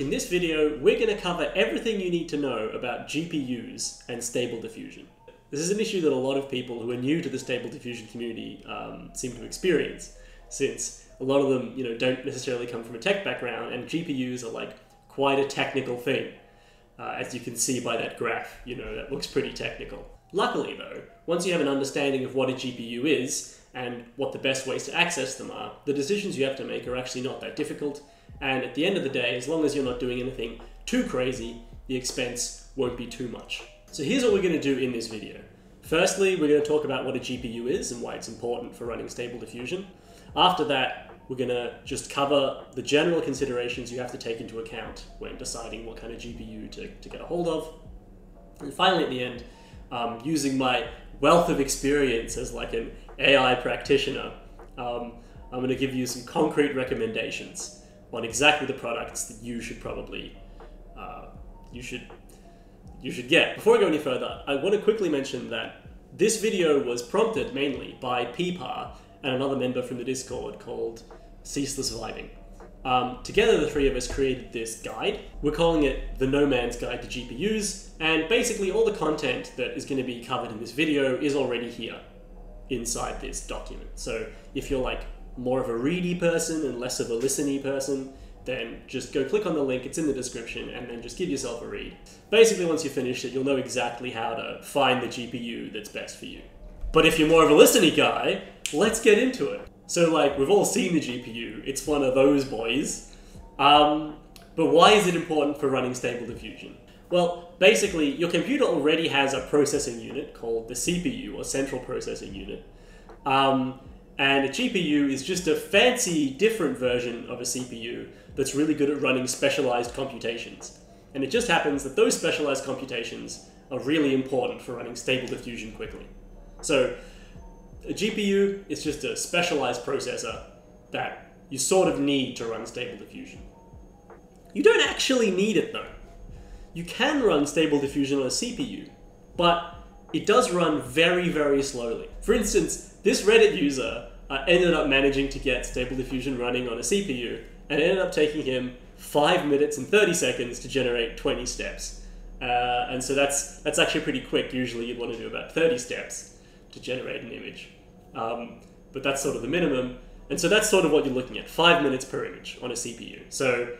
In this video, we're going to cover everything you need to know about GPUs and Stable Diffusion. This is an issue that a lot of people who are new to the Stable Diffusion community um, seem to experience, since a lot of them, you know, don't necessarily come from a tech background, and GPUs are like quite a technical thing. Uh, as you can see by that graph, you know, that looks pretty technical. Luckily, though, once you have an understanding of what a GPU is and what the best ways to access them are, the decisions you have to make are actually not that difficult. And at the end of the day, as long as you're not doing anything too crazy, the expense won't be too much. So here's what we're going to do in this video. Firstly, we're going to talk about what a GPU is and why it's important for running Stable Diffusion. After that, we're going to just cover the general considerations you have to take into account when deciding what kind of GPU to, to get a hold of. And finally, at the end, um, using my wealth of experience as like an AI practitioner, um, I'm going to give you some concrete recommendations on exactly the products that you should probably uh, you should you should get. Before I go any further, I want to quickly mention that this video was prompted mainly by PeePa and another member from the Discord called Ceaseless Vibing. Um, together, the three of us created this guide. We're calling it the No Man's Guide to GPUs, and basically all the content that is going to be covered in this video is already here inside this document. So if you're like more of a ready person and less of a listeny person, then just go click on the link, it's in the description, and then just give yourself a read. Basically, once you finish it, you'll know exactly how to find the GPU that's best for you. But if you're more of a listeny guy, let's get into it. So, like, we've all seen the GPU, it's one of those boys. Um, but why is it important for running Stable Diffusion? Well, basically, your computer already has a processing unit called the CPU, or Central Processing Unit. Um, and a GPU is just a fancy, different version of a CPU that's really good at running specialized computations. And it just happens that those specialized computations are really important for running Stable Diffusion quickly. So, a GPU is just a specialized processor that you sort of need to run Stable Diffusion. You don't actually need it though. You can run Stable Diffusion on a CPU, but it does run very, very slowly. For instance, this Reddit user uh, ended up managing to get Stable Diffusion running on a CPU, and it ended up taking him 5 minutes and 30 seconds to generate 20 steps. Uh, and so that's, that's actually pretty quick. Usually you'd want to do about 30 steps to generate an image. Um, but that's sort of the minimum. And so that's sort of what you're looking at, 5 minutes per image on a CPU. So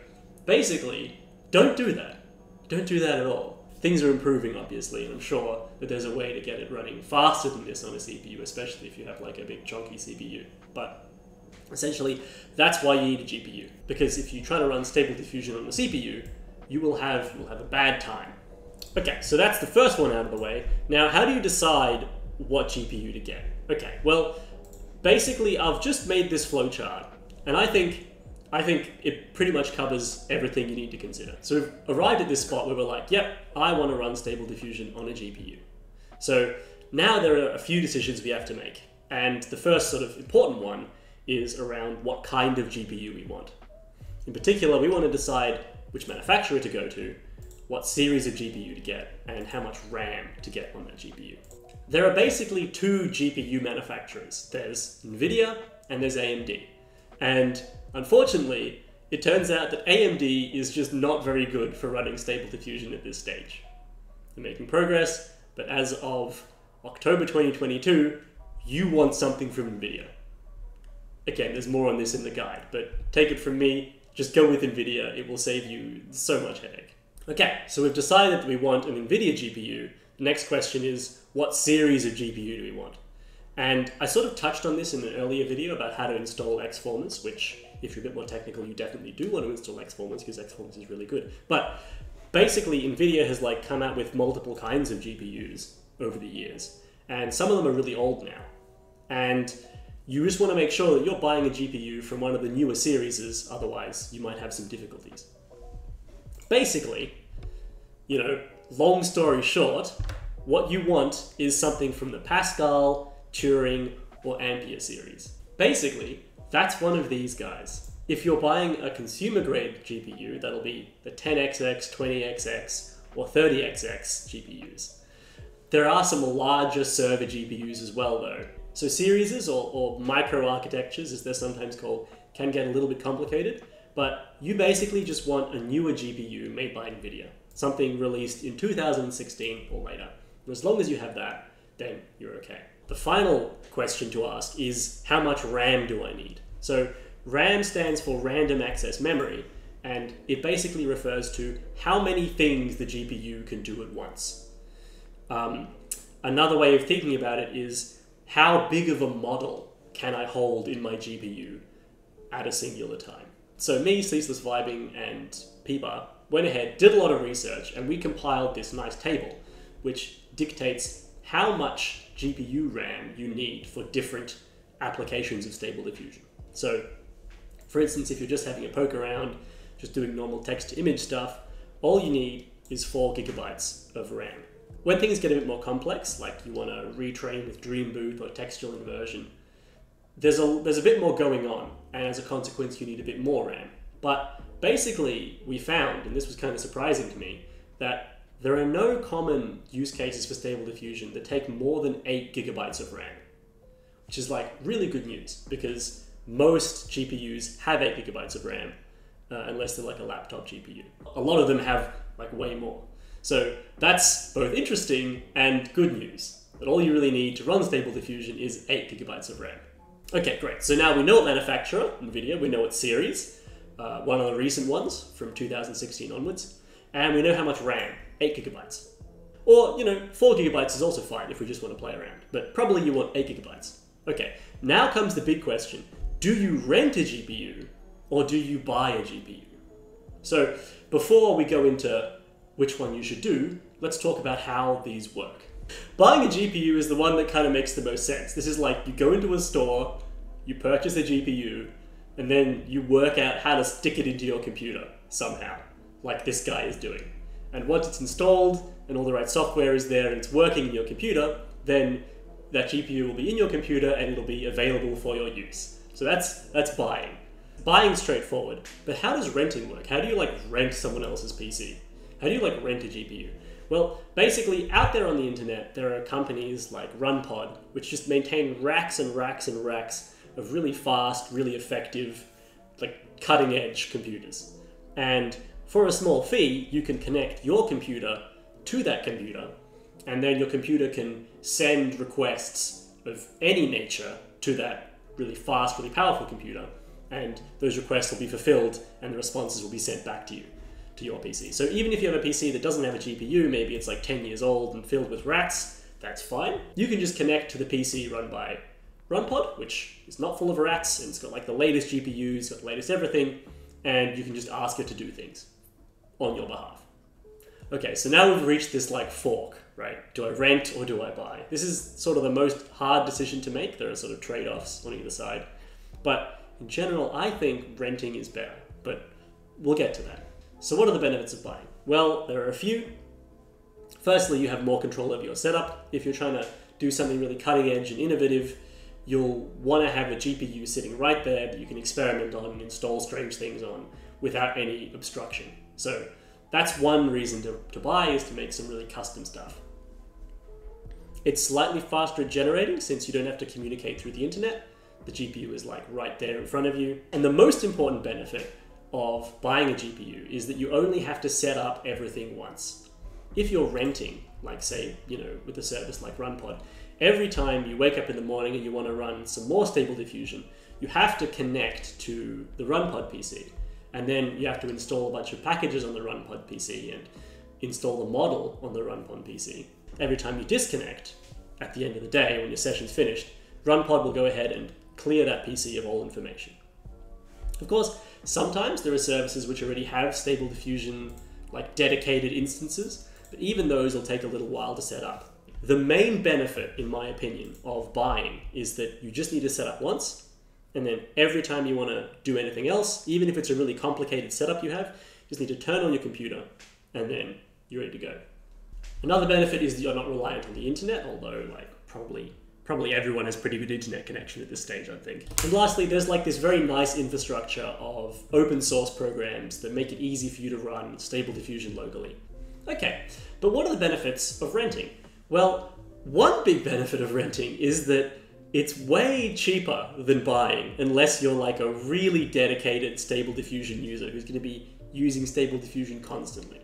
basically, don't do that. Don't do that at all. Things are improving, obviously, and I'm sure that there's a way to get it running faster than this on a CPU, especially if you have like a big chunky CPU. But essentially, that's why you need a GPU. Because if you try to run stable diffusion on a CPU, you will have you'll have a bad time. Okay, so that's the first one out of the way. Now, how do you decide what GPU to get? Okay, well, basically, I've just made this flowchart, and I think I think it pretty much covers everything you need to consider. So we've arrived at this spot where we're like, yep, I want to run stable diffusion on a GPU. So now there are a few decisions we have to make. And the first sort of important one is around what kind of GPU we want. In particular, we want to decide which manufacturer to go to, what series of GPU to get, and how much RAM to get on that GPU. There are basically two GPU manufacturers. There's NVIDIA and there's AMD. And Unfortunately, it turns out that AMD is just not very good for running stable diffusion at this stage. They're making progress, but as of October 2022, you want something from NVIDIA. Again, there's more on this in the guide, but take it from me, just go with NVIDIA, it will save you so much headache. Okay, so we've decided that we want an NVIDIA GPU. The next question is, what series of GPU do we want? And I sort of touched on this in an earlier video about how to install xformers, which if you're a bit more technical, you definitely do want to install xformers because xformers is really good. But basically, NVIDIA has like come out with multiple kinds of GPUs over the years, and some of them are really old now. And you just want to make sure that you're buying a GPU from one of the newer series, otherwise you might have some difficulties. Basically, you know, long story short, what you want is something from the Pascal, Turing, or Ampere series. Basically, that's one of these guys. If you're buying a consumer grade GPU, that'll be the 10XX, 20XX, or 30XX GPUs. There are some larger server GPUs as well, though. So series or, or micro architectures, as they're sometimes called, can get a little bit complicated. but you basically just want a newer GPU made by NVIDIA, something released in 2016 or later. And as long as you have that, then you're okay. The final question to ask is how much RAM do I need? So RAM stands for random access memory, and it basically refers to how many things the GPU can do at once. Um, another way of thinking about it is how big of a model can I hold in my GPU at a singular time? So me, Ceaseless Vibing, and PeePa went ahead, did a lot of research, and we compiled this nice table which dictates how much GPU RAM you need for different applications of Stable Diffusion. So, for instance, if you're just having a poke around, just doing normal text to image stuff, all you need is 4 gigabytes of RAM. When things get a bit more complex, like you want to retrain with Dreambooth or textual inversion, there's a, there's a bit more going on, and as a consequence, you need a bit more RAM. But basically, we found, and this was kind of surprising to me, that there are no common use cases for Stable Diffusion that take more than 8 gigabytes of RAM, which is like really good news because most GPUs have 8 gigabytes of RAM, uh, unless they're like a laptop GPU. A lot of them have like way more. So that's both interesting and good news. That all you really need to run Stable Diffusion is 8 gigabytes of RAM. Okay, great. So now we know what manufacturer, NVIDIA, we know what series, uh, one of the recent ones from 2016 onwards, and we know how much RAM, 8 gigabytes. Or, you know, 4 gigabytes is also fine if we just want to play around, but probably you want 8 gigabytes. Okay, now comes the big question. Do you rent a GPU or do you buy a GPU? So before we go into which one you should do, let's talk about how these work. Buying a GPU is the one that kind of makes the most sense. This is like you go into a store, you purchase a GPU, and then you work out how to stick it into your computer somehow, like this guy is doing. And once it's installed and all the right software is there and it's working in your computer, then that GPU will be in your computer and it'll be available for your use. So that's that's buying. Buying straightforward, but how does renting work? How do you like rent someone else's PC? How do you like rent a GPU? Well, basically, out there on the internet, there are companies like RunPod, which just maintain racks and racks and racks of really fast, really effective, like cutting edge computers. And for a small fee, you can connect your computer to that computer, and then your computer can send requests of any nature to that really fast, really powerful computer, and those requests will be fulfilled and the responses will be sent back to you, to your PC. So even if you have a PC that doesn't have a GPU, maybe it's like 10 years old and filled with rats, that's fine. You can just connect to the PC run by RunPod, which is not full of rats, and it's got like the latest GPUs, got the latest everything, and you can just ask it to do things on your behalf. Okay, so now we've reached this like fork, right? Do I rent or do I buy? This is sort of the most hard decision to make. There are sort of trade offs on either side. But in general, I think renting is better, but we'll get to that. So, what are the benefits of buying? Well, there are a few. Firstly, you have more control over your setup. If you're trying to do something really cutting edge and innovative, you'll want to have a GPU sitting right there that you can experiment on and install strange things on without any obstruction. So, that's one reason to, to buy is to make some really custom stuff. It's slightly faster at generating since you don't have to communicate through the internet. The GPU is like right there in front of you. And the most important benefit of buying a GPU is that you only have to set up everything once. If you're renting, like say, you know, with a service like RunPod, every time you wake up in the morning and you want to run some more stable diffusion, you have to connect to the RunPod PC. And then you have to install a bunch of packages on the RunPod PC and install the model on the RunPod PC. Every time you disconnect, at the end of the day, when your session's finished, RunPod will go ahead and clear that PC of all information. Of course, sometimes there are services which already have stable diffusion, like dedicated instances, but even those will take a little while to set up. The main benefit, in my opinion, of buying is that you just need to set up once, and then every time you want to do anything else, even if it's a really complicated setup you have, you just need to turn on your computer, and then you're ready to go. Another benefit is that you're not reliant on the internet, although like probably probably everyone has pretty good internet connection at this stage, I think. And lastly, there's like this very nice infrastructure of open source programs that make it easy for you to run stable diffusion locally. Okay, but what are the benefits of renting? Well, one big benefit of renting is that it's way cheaper than buying unless you're like a really dedicated stable diffusion user who's going to be using stable diffusion constantly.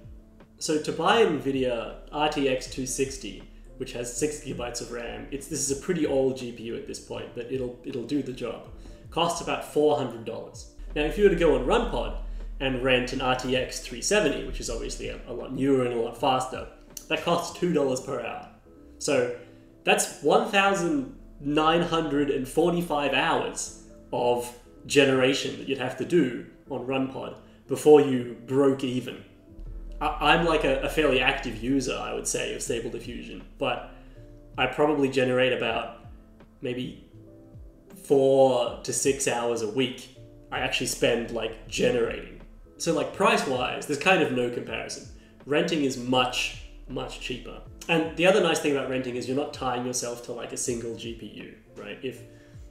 So to buy an NVIDIA RTX 2060, which has six gigabytes of RAM, it's this is a pretty old GPU at this point, but it'll it'll do the job. Costs about four hundred dollars. Now, if you were to go on RunPod and rent an RTX 3070, which is obviously a, a lot newer and a lot faster, that costs two dollars per hour. So that's one thousand nine hundred and forty-five hours of generation that you'd have to do on RunPod before you broke even. I, am like a, a fairly active user, I would say, of Stable Diffusion, but I probably generate about maybe four to six hours a week. I actually spend like generating. So, like price wise, there's kind of no comparison. Renting is much, much cheaper. And the other nice thing about renting is you're not tying yourself to like a single GPU, right? If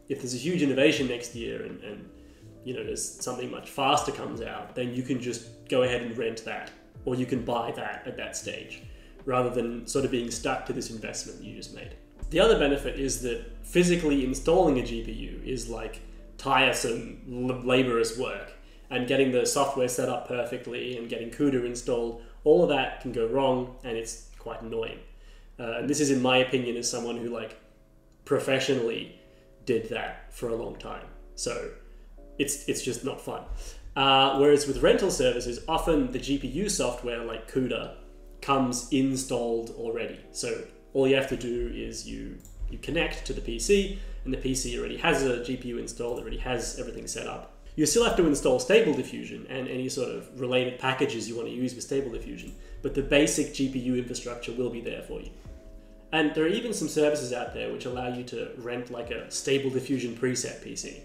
if there's a huge innovation next year and, and you know there's something much faster comes out, then you can just go ahead and rent that, or you can buy that at that stage, rather than sort of being stuck to this investment you just made. The other benefit is that physically installing a GPU is like tiresome, laborious work, and getting the software set up perfectly and getting CUDA installed, all of that can go wrong, and it's quite annoying. Uh, and this is, in my opinion, as someone who like professionally did that for a long time. So it's it's just not fun. Uh, whereas with rental services, often the GPU software like CUDA comes installed already. So all you have to do is you you connect to the PC, and the PC already has a GPU installed, it already has everything set up. You still have to install Stable Diffusion and any sort of related packages you want to use with Stable Diffusion, but the basic GPU infrastructure will be there for you. And there are even some services out there which allow you to rent like a Stable Diffusion preset PC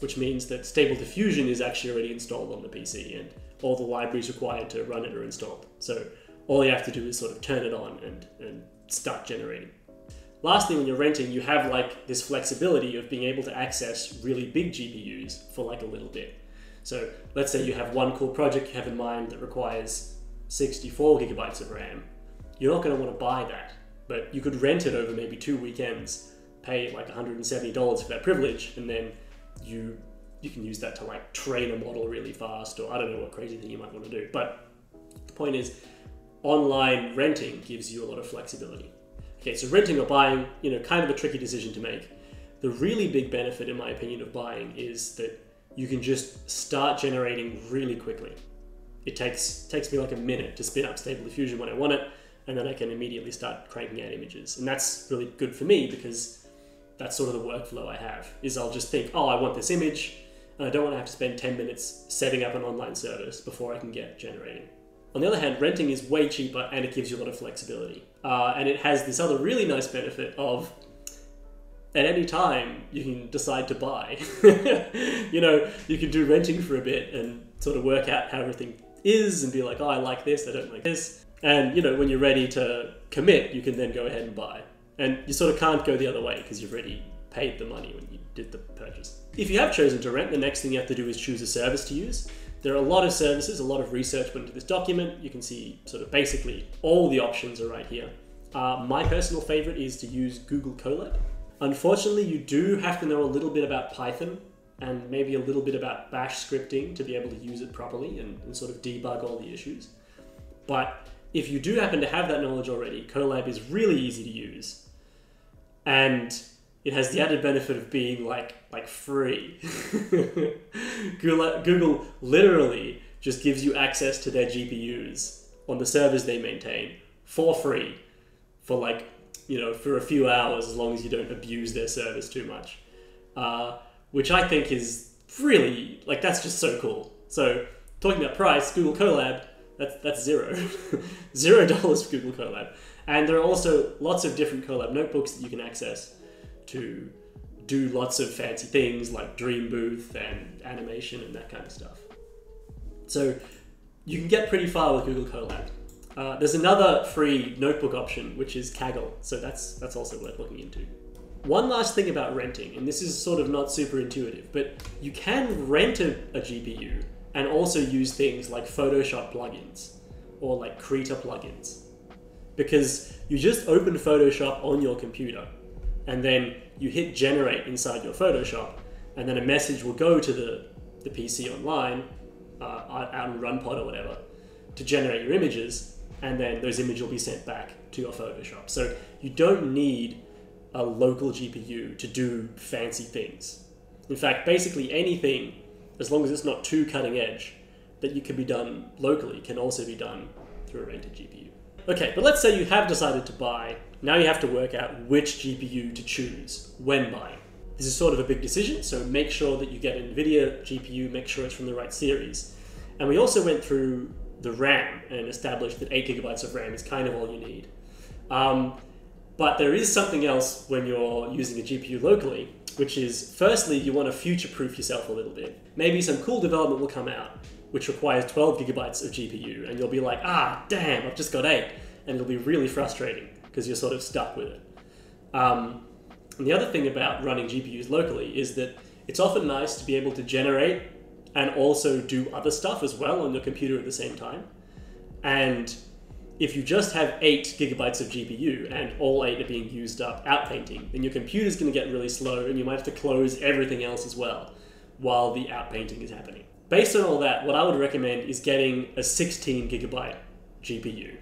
which means that Stable Diffusion is actually already installed on the PC and all the libraries required to run it are installed. So all you have to do is sort of turn it on and, and start generating. Lastly, when you're renting, you have like this flexibility of being able to access really big GPUs for like a little bit. So let's say you have one cool project you have in mind that requires 64 gigabytes of RAM. You're not going to want to buy that, but you could rent it over maybe two weekends, pay like $170 for that privilege, and then you you can use that to like train a model really fast or I don't know what crazy thing you might want to do. But the point is online renting gives you a lot of flexibility. Okay, so renting or buying, you know, kind of a tricky decision to make. The really big benefit in my opinion of buying is that you can just start generating really quickly. It takes takes me like a minute to spin up Stable Diffusion when I want it, and then I can immediately start cranking out images. And that's really good for me because that's sort of the workflow I have. Is I'll just think, oh, I want this image, and I don't want to have to spend 10 minutes setting up an online service before I can get generating. On the other hand, renting is way cheaper and it gives you a lot of flexibility. Uh, and it has this other really nice benefit of at any time you can decide to buy. you know, you can do renting for a bit and sort of work out how everything is and be like, oh, I like this, I don't like this. And, you know, when you're ready to commit, you can then go ahead and buy. And you sort of can't go the other way because you've already paid the money when you did the purchase. If you have chosen to rent, the next thing you have to do is choose a service to use. There are a lot of services, a lot of research put into this document. You can see sort of basically all the options are right here. Uh, my personal favorite is to use Google Colab. Unfortunately, you do have to know a little bit about Python and maybe a little bit about bash scripting to be able to use it properly and, and sort of debug all the issues. But if you do happen to have that knowledge already, Colab is really easy to use and it has the added benefit of being like like free. Google, Google literally just gives you access to their GPUs on the servers they maintain for free for like you know for a few hours as long as you don't abuse their service too much, uh, which I think is really like that's just so cool. So talking about price, Google Colab that's that's zero, zero dollars for Google Colab. And there are also lots of different Colab notebooks that you can access to do lots of fancy things like Dream Booth and animation and that kind of stuff. So you can get pretty far with Google Colab. Uh, there's another free notebook option, which is Kaggle, so that's that's also worth looking into. One last thing about renting, and this is sort of not super intuitive, but you can rent a, a GPU and also use things like Photoshop plugins or like Krita plugins because you just open Photoshop on your computer and then you hit generate inside your Photoshop, and then a message will go to the, the PC online, uh, out in RunPod or whatever, to generate your images, and then those images will be sent back to your Photoshop. So you don't need a local GPU to do fancy things. In fact, basically anything, as long as it's not too cutting edge, that you can be done locally can also be done through a rented GPU. Okay, but let's say you have decided to buy. Now you have to work out which GPU to choose when buying. This is sort of a big decision, so make sure that you get an NVIDIA GPU, make sure it's from the right series. And we also went through the RAM and established that 8 gigabytes of RAM is kind of all you need. Um, but there is something else when you're using a GPU locally, which is firstly, you want to future proof yourself a little bit. Maybe some cool development will come out which requires 12 gigabytes of GPU, and you'll be like, ah, damn, I've just got 8. And it'll be really frustrating because you're sort of stuck with it. Um, and the other thing about running GPUs locally is that it's often nice to be able to generate and also do other stuff as well on your computer at the same time. And if you just have 8 gigabytes of GPU and all 8 are being used up outpainting, then your computer's going to get really slow and you might have to close everything else as well while the outpainting is happening. Based on all that, what I would recommend is getting a 16 gigabyte GPU,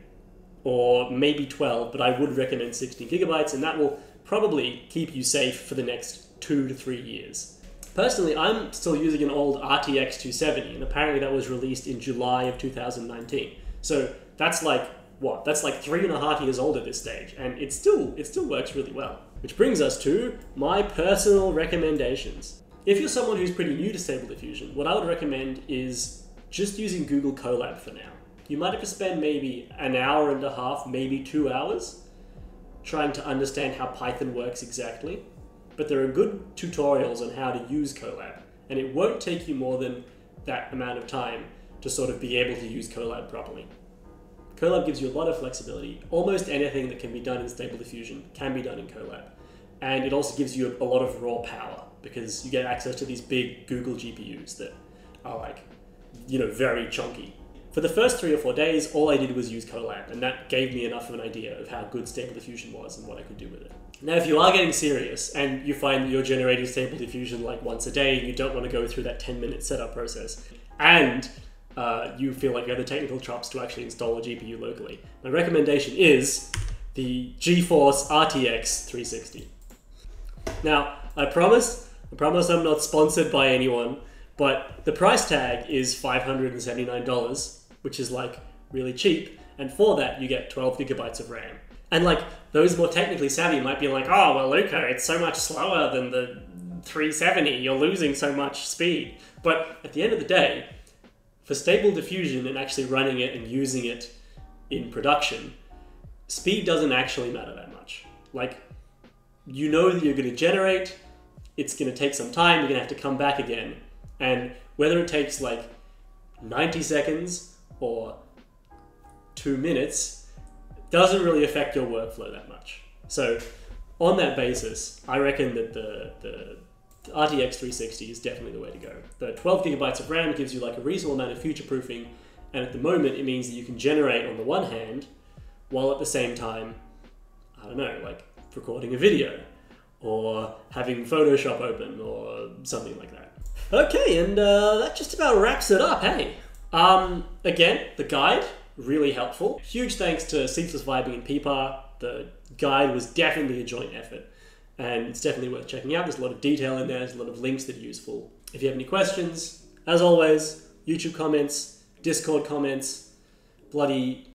or maybe 12, but I would recommend 16 gigabytes, and that will probably keep you safe for the next two to three years. Personally, I'm still using an old RTX 2070, and apparently that was released in July of 2019. So that's like what? That's like three and a half years old at this stage, and it still it still works really well. Which brings us to my personal recommendations. If you're someone who's pretty new to Stable Diffusion, what I would recommend is just using Google Colab for now. You might have to spend maybe an hour and a half, maybe two hours, trying to understand how Python works exactly. But there are good tutorials on how to use Colab, and it won't take you more than that amount of time to sort of be able to use Colab properly. Colab gives you a lot of flexibility. Almost anything that can be done in Stable Diffusion can be done in Colab. And it also gives you a lot of raw power because you get access to these big Google GPUs that are like, you know, very chunky. For the first three or four days, all I did was use Colab, and that gave me enough of an idea of how good Stable Diffusion was and what I could do with it. Now, if you are getting serious and you find that you're generating Stable Diffusion like once a day, and you don't want to go through that 10 minute setup process, and uh, you feel like you have the technical chops to actually install a GPU locally, my recommendation is the GeForce RTX 3060. Now, I promise I promise I'm not sponsored by anyone, but the price tag is $579, which is like really cheap. And for that, you get 12 gigabytes of RAM. And like those more technically savvy might be like, oh, well, Luca, it's so much slower than the 3070. You're losing so much speed. But at the end of the day, for stable diffusion and actually running it and using it in production, speed doesn't actually matter that much. Like, you know that you're going to generate it's going to take some time. You're going to have to come back again. And whether it takes like 90 seconds or two minutes doesn't really affect your workflow that much. So, on that basis, I reckon that the, the RTX 3060 is definitely the way to go. The 12 gigabytes of RAM gives you like a reasonable amount of future proofing, and at the moment, it means that you can generate on the one hand, while at the same time, I don't know, like recording a video or having Photoshop open or something like that. Okay, and uh, that just about wraps it up, hey? Um, again, the guide, really helpful. Huge thanks to Ceaseless Vibing and PeePa. The guide was definitely a joint effort, and it's definitely worth checking out. There's a lot of detail in there, there's a lot of links that are useful. If you have any questions, as always, YouTube comments, Discord comments, bloody